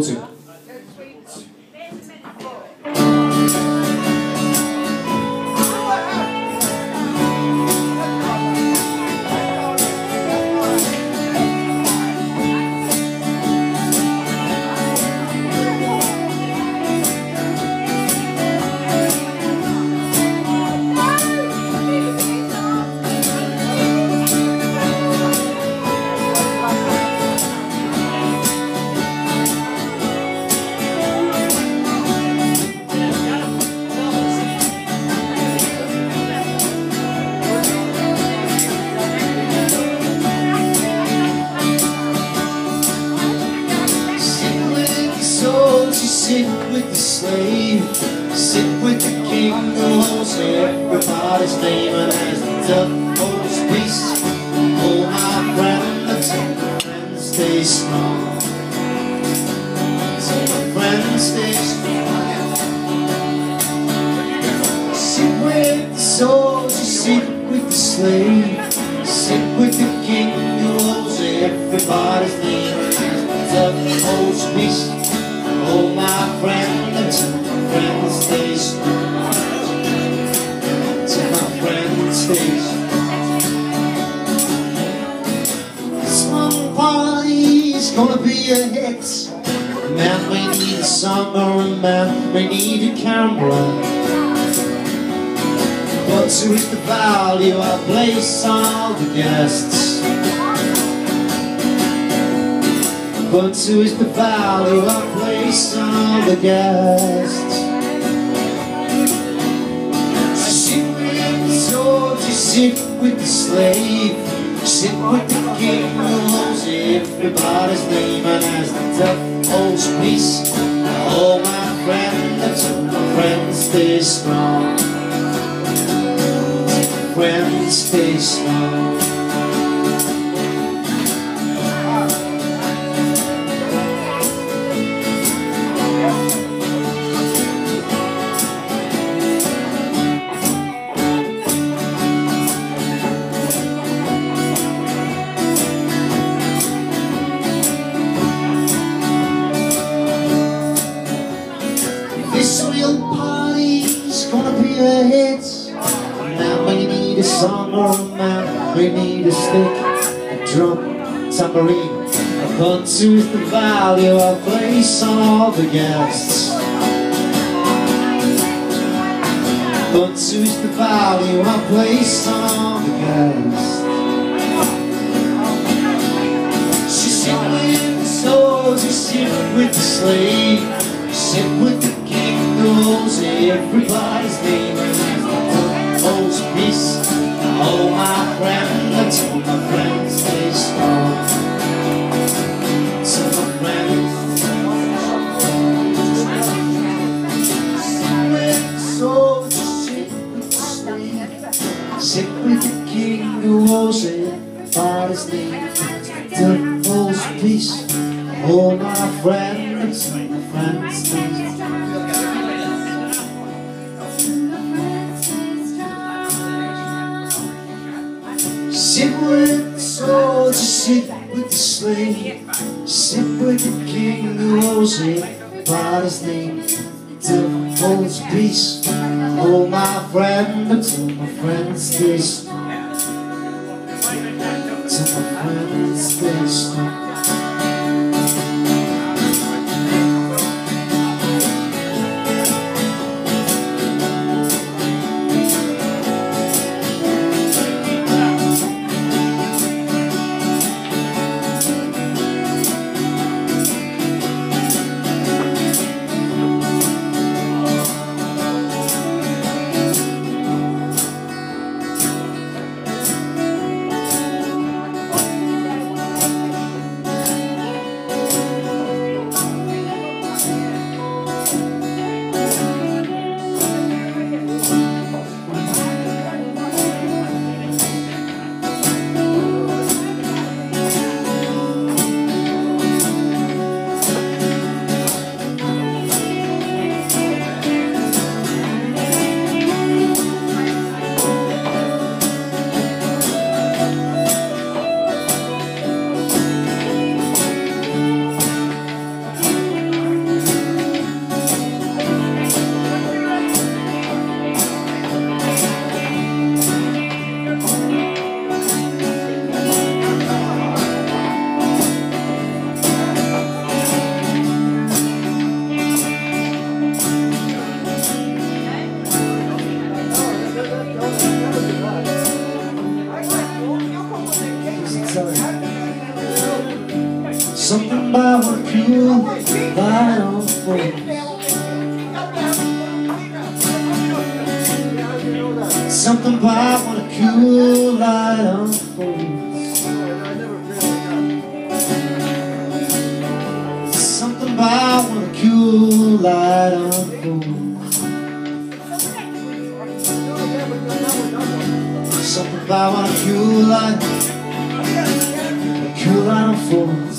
to. Sit with the slave, sit with the king who holds everybody's name and as the holds peace. Oh, my friend, until my friend stay strong. My friend stay strong. Sit with the soldier, sit with the slave, sit with the king who holds everybody's name as the holds peace. Oh, my friend, my friend stays. Until my friend stays one party's gonna be a hit. Man, we need a summer, and man, we need a camera. Ubuntu is the value I place on all the guests? Ubuntu is the value I place on all the guests? I Sit with the soldier, sit with the slave, sit with the king who holds everybody's name, and as the duck holds peace, oh my friend, until my friend stays strong friend stay strong. A man, we need a stick, a drum, tambourine. A buntu is the value I place on all the guests. Ubuntu is the value I place on the guests. She's sit with the soldier, sit with the slave, sit with the king holds everybody's name holds peace. Oh, my friend, my friend stays strong. Till my friend sit with the the the king who holds everybody's name and holds peace. Oh, my friend, my friend stays Sit with the soldier, sit with the slave, sit with the king who holds everybody's name, till holds peace. Oh, my friend, until my friend's stays light unfolds. Something about when a cool light unfolds. Something about when a cool light unfolds. Something about when a cool light, a cool light unfolds.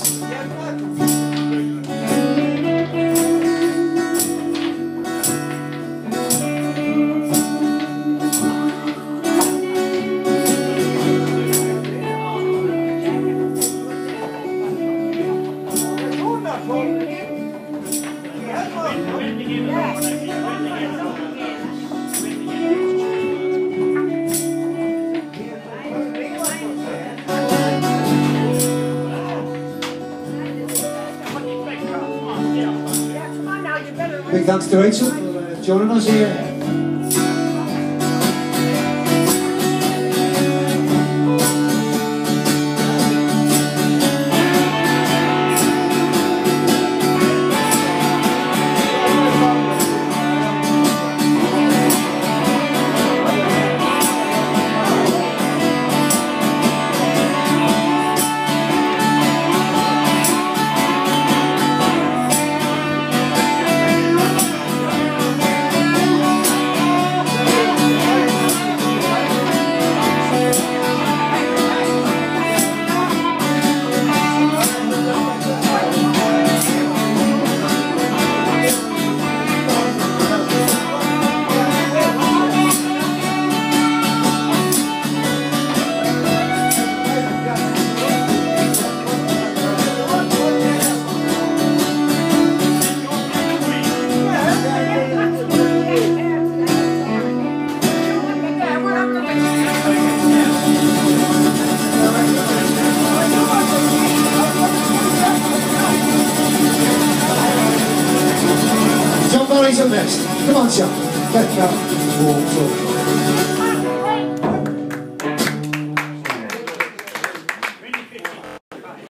Big thanks to Rachel for uh, joining us here. Barry's next. Come on, up. Walk up.